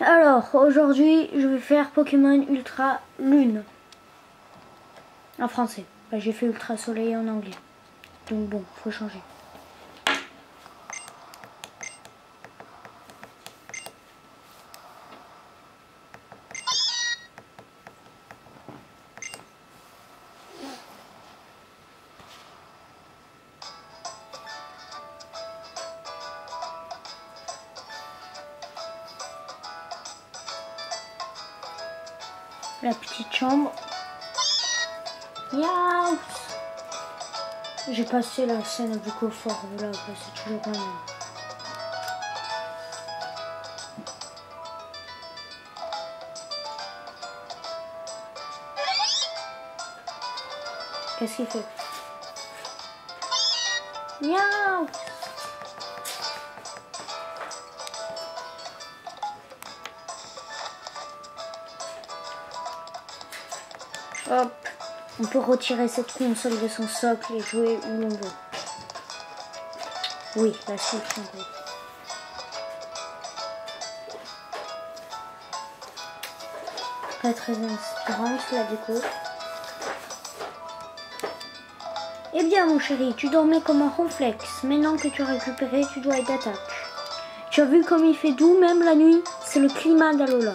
Alors, aujourd'hui, je vais faire Pokémon Ultra Lune. En français. Bah, J'ai fait Ultra Soleil en anglais. Donc bon, faut changer. Passé la scène du coffre, voilà, c'est toujours la même. Qu'est-ce qu'il fait? Miaou! Hop, on peut retirer cette console de son socle et jouer où l'on veut. Oui, la suite en gros. Pas très inspirante la déco. Eh bien mon chéri, tu dormais comme un ronflex. Maintenant que tu as récupéré, tu dois être d'attaque. Tu as vu comme il fait doux même la nuit? C'est le climat d'Alola.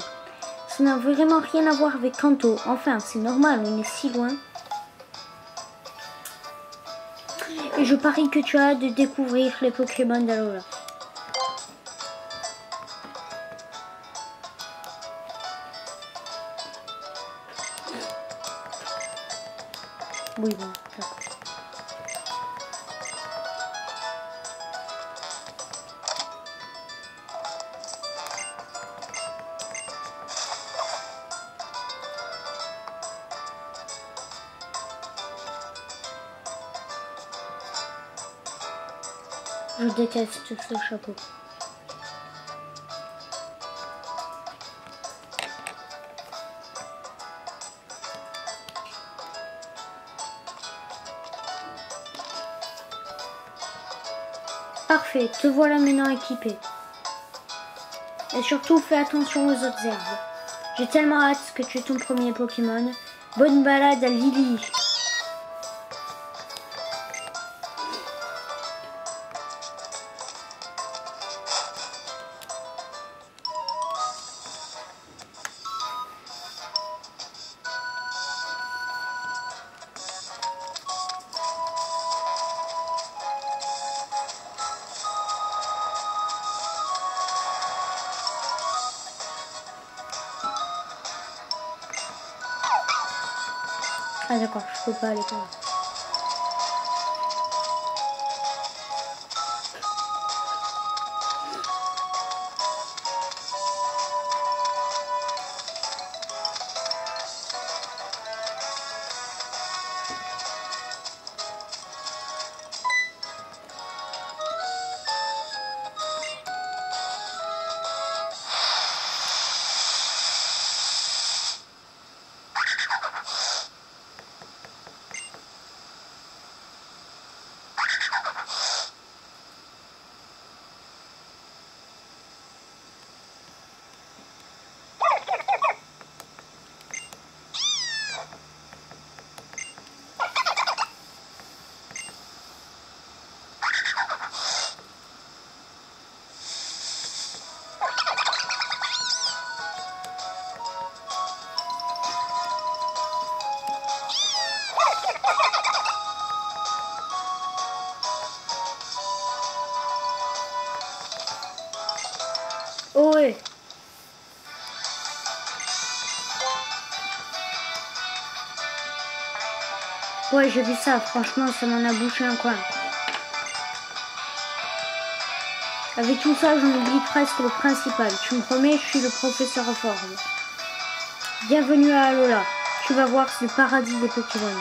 Ça n'a vraiment rien à voir avec Kanto. Enfin, c'est normal, on est si loin. Je parie que tu as de découvrir les Pokémon d'Alola. Oui, bon, chapeau. Parfait, te voilà maintenant équipé. Et surtout, fais attention aux autres herbes. J'ai tellement hâte que tu es ton premier Pokémon. Bonne balade à Lily. D'accord, je peux Ouais, j'ai vu ça, franchement, ça m'en a bouché un coin. Avec tout ça, j'en oublie presque le principal. Tu me promets, je suis le professeur Ford. Bienvenue à Alola. Tu vas voir, c'est le paradis des Pokémon.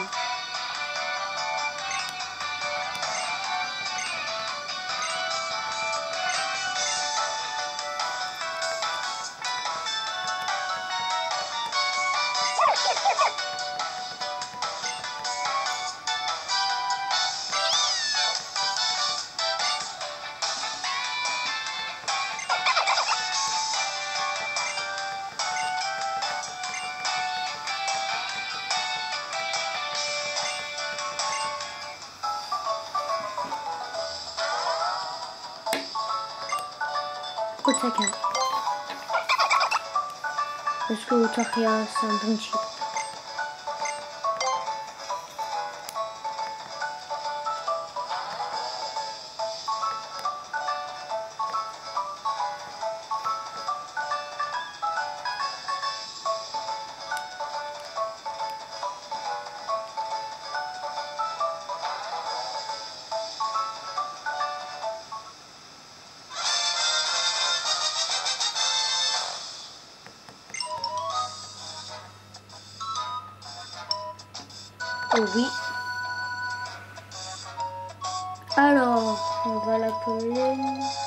Otaka. Parce que Otaka, c'est un bon type. Oh oui. Alors, on va l'appeler.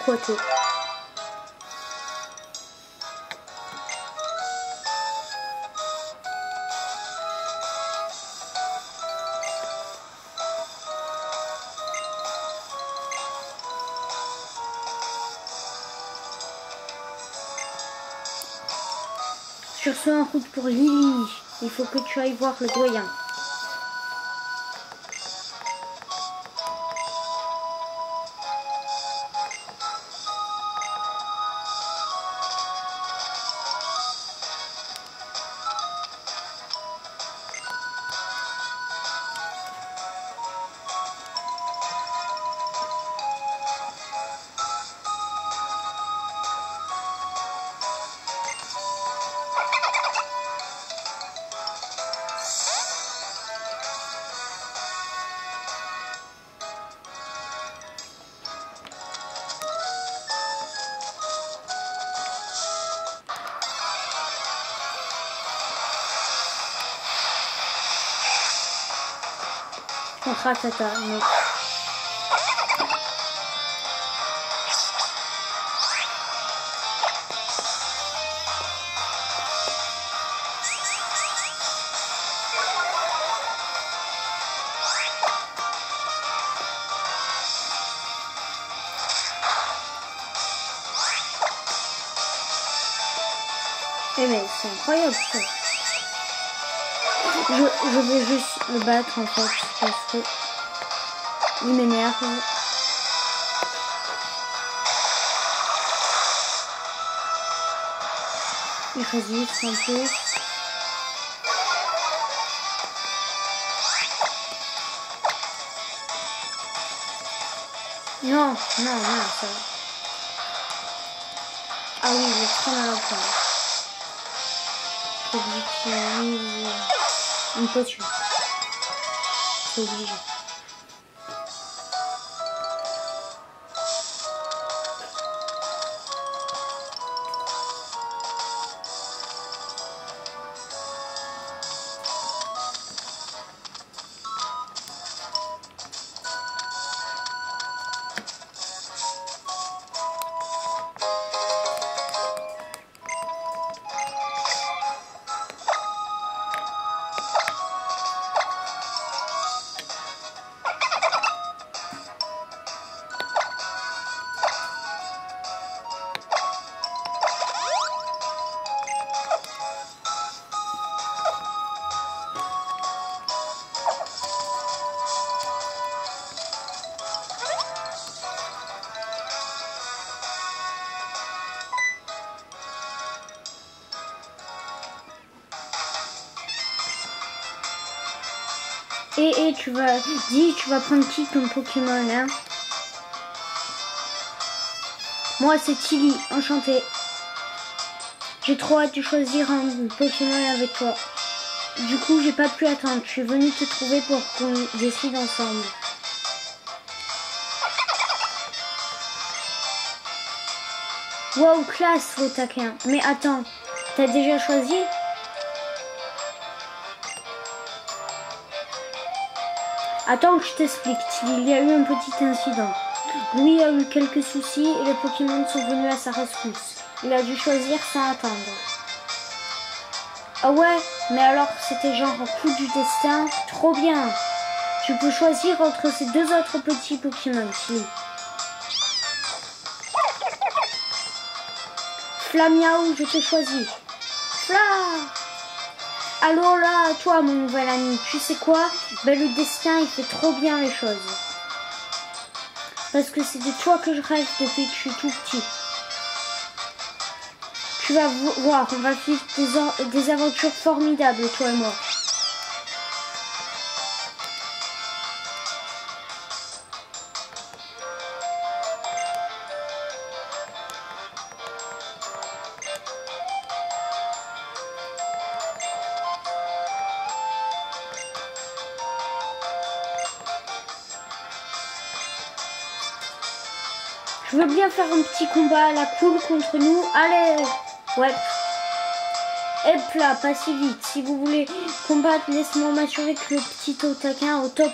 Aquato. Sur ce, en route pour Lily. Il faut que tu ailles voir le doyen. Ratata, mais... Eh mais c'est incroyable ça. Je, je vais juste le battre en fait parce que il m'énerve. Il résiste un peu. Non, non, non, ça. Ah oui, je prendre à l'enfant. Faut que j'utilise une potion. Tu vas... Dis, tu vas prendre qui comme Pokémon, hein? Moi, c'est Tilly, enchanté. J'ai trop hâte de choisir un Pokémon avec toi. Du coup, j'ai pas pu attendre. Je suis venue te trouver pour qu'on décide ensemble. Wow, classe, taquin. Mais attends, t'as déjà choisi? Attends que je t'explique, il y a eu un petit incident. Louis a eu quelques soucis et les Pokémon sont venus à sa rescousse. Il a dû choisir sans attendre. Ah ouais, mais alors c'était genre coup du destin? Trop bien Tu peux choisir entre ces deux autres petits Pokémon, Tilly. Flamiaou, je te choisis? Fla Alors là, toi, mon nouvel ami, tu sais quoi? Ben le destin, il fait trop bien les choses. Parce que c'est de toi que je rêve depuis que je suis tout petit. Tu vas voir, on va vivre des, des aventures formidables, toi et moi. Faire un petit combat à la cool contre nous. Allez Ouais. Hop là, pas si vite. Si vous voulez combattre, laisse-moi m'assurer que le petit otaquin au top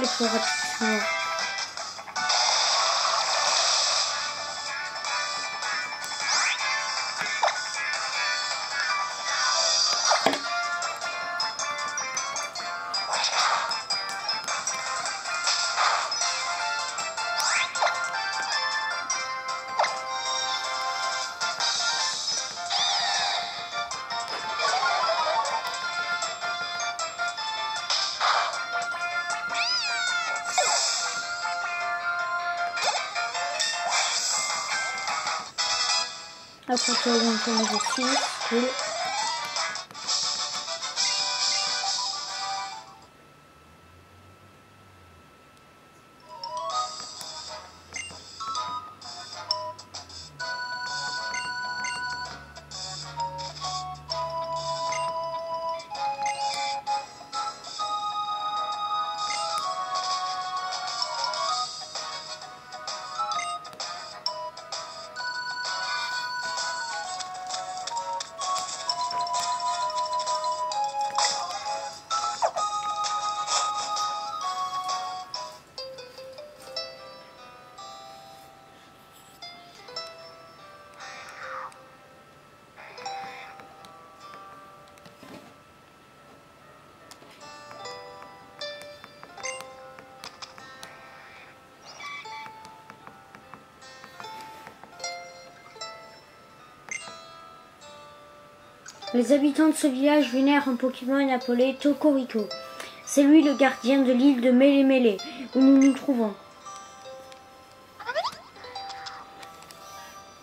top. Pourquoi il est plus rapide Après, tu vas on niveau 6. Cool. Les habitants de ce village vénèrent un Pokémon appelé Tokoriko. C'est lui le gardien de l'île de Mele où nous nous trouvons.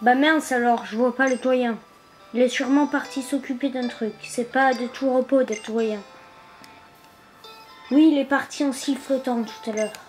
Bah mince alors, je vois pas le doyen. Il est sûrement parti s'occuper d'un truc. C'est pas de tout repos d'être doyen. Oui, il est parti en cils flottant tout à l'heure.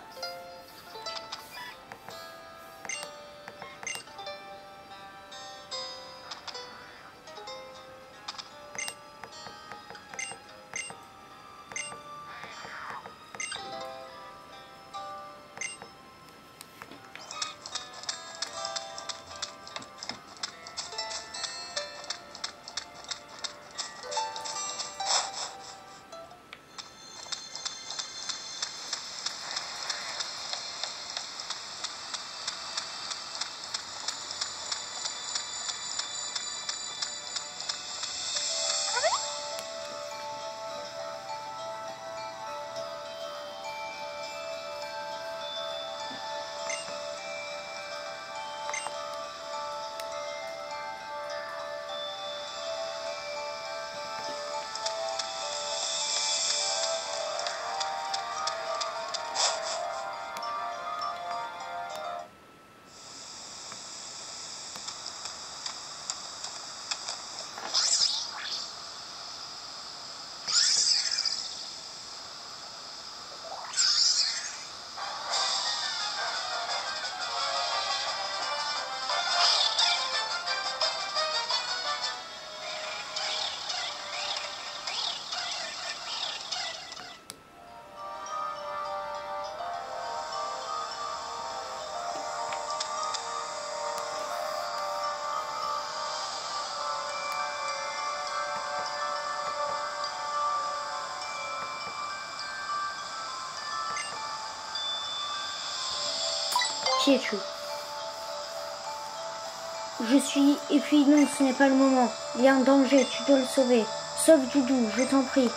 Je suis... Et puis non, ce n'est pas le moment. Il y a un danger, tu dois le sauver. Sauve Doudou, je t'en prie.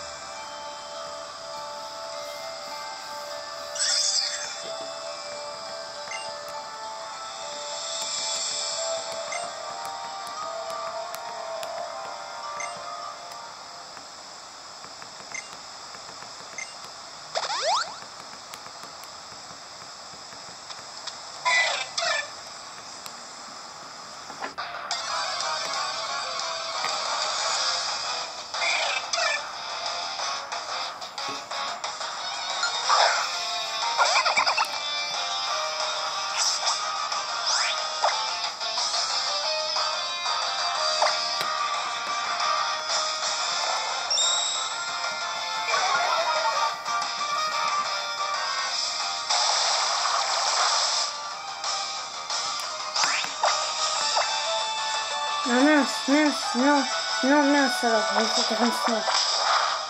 Mince, mince, non, non, mince, alors, je vais faire un snap.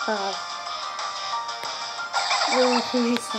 Pas grave. Oui, on fait juste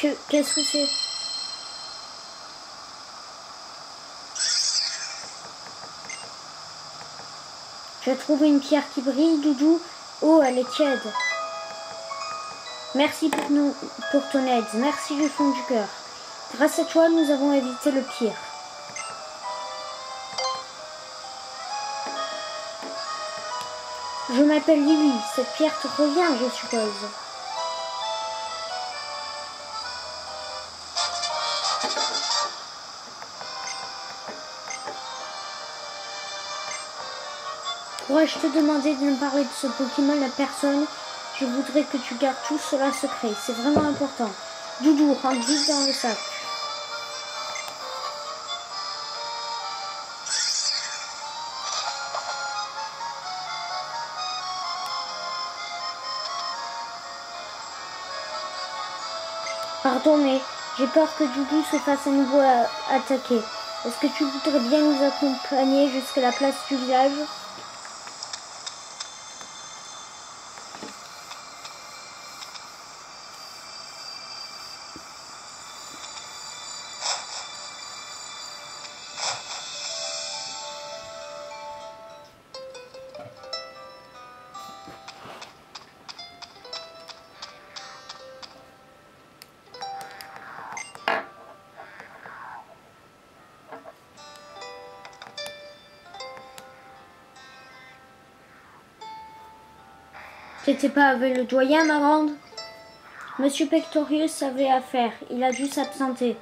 Que- Qu'est-ce que c'est as trouvé une pierre qui brille, Doudou Oh, elle est tiède. Merci pour, pour ton aide. Merci du fond du cœur. Grâce à toi, nous avons évité le pire. Je m'appelle Lily. Cette pierre te revient, je suppose. Pourrais-je te demander de ne parler de ce Pokémon à personne? Je voudrais que tu gardes tout cela secret. C'est vraiment important. Doudou, rentre vite dans le sac. Pardon, mais j'ai peur que Doudou se fasse à nouveau euh, attaquer. Est-ce que tu voudrais bien nous accompagner jusqu'à la place du village? T'étais pas avec le doyen, ma grande? Monsieur Pectorius savait à faire. Il a dû s'absenter.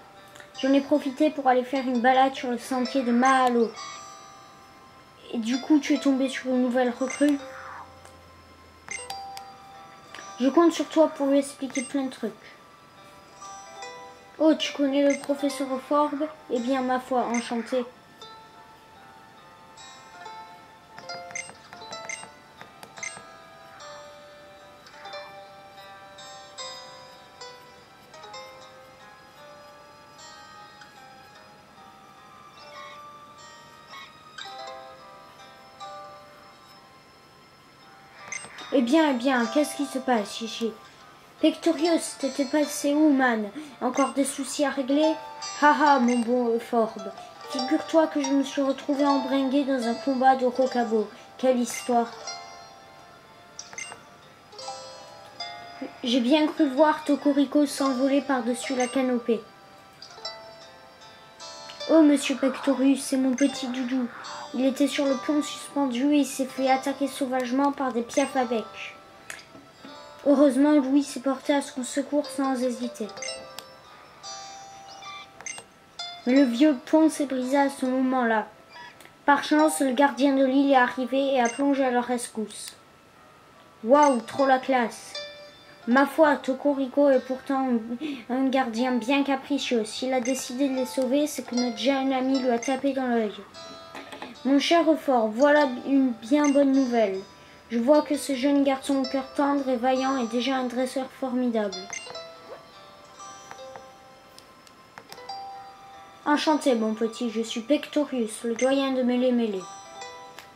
J'en ai profité pour aller faire une balade sur le sentier de Mahalo. Et du coup, tu es tombé sur une nouvelle recrue? Je compte sur toi pour lui expliquer plein de trucs. Oh, tu connais le professeur Forbes? Eh bien, ma foi, enchanté. Bien, bien, qu'est-ce qui se passe, Chichi? Pectorius, t'étais passé où, man? Encore des soucis à régler? Haha, mon bon Forbes. Figure-toi que je me suis retrouvé embringué dans un combat de rocabo. Quelle histoire J'ai bien cru voir Tokorico s'envoler par-dessus la canopée. Oh, monsieur Pectorius, c'est mon petit doudou. Il était sur le pont suspendu et il s'est fait attaquer sauvagement par des piafs avec. Heureusement, Louis s'est porté à son secours sans hésiter. Mais le vieux pont s'est brisé à ce moment-là. Par chance, le gardien de l'île est arrivé et a plongé à leur rescousse. Waouh, trop la classe! Ma foi, Tokorico est pourtant un gardien bien capricieux. S'il a décidé de les sauver, c'est que notre jeune ami lui a tapé dans l'œil. Mon cher Refort, voilà une bien bonne nouvelle. Je vois que ce jeune garçon au cœur tendre et vaillant est déjà un dresseur formidable. Enchanté, mon petit, je suis Pectorius, le doyen de Mêlée Mêlée.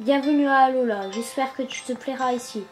Bienvenue à Alola, j'espère que tu te plairas ici.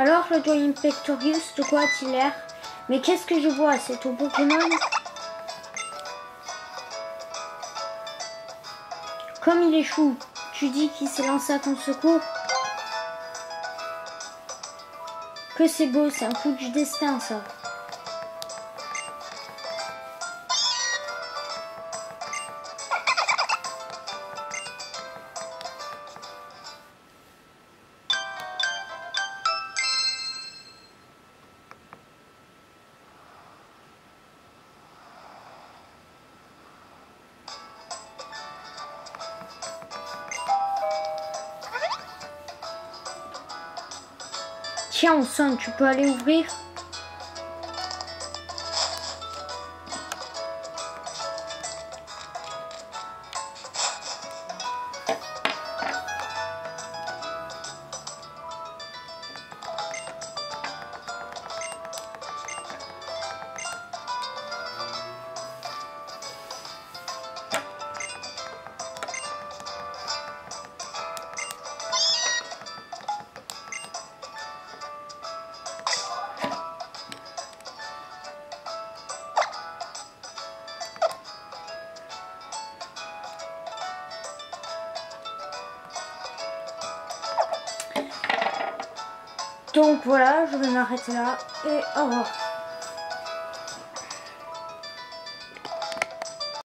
Alors le doyen Pectorius, de quoi a-t-il Mais qu'est-ce que je vois? C'est ton Pokémon? Comme il échoue, tu dis qu'il s'est lancé à ton secours? Que c'est beau, c'est un coup du destin ça. Tu peux aller ouvrir Voilà, je vais m'arrêter là et au revoir.